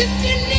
If you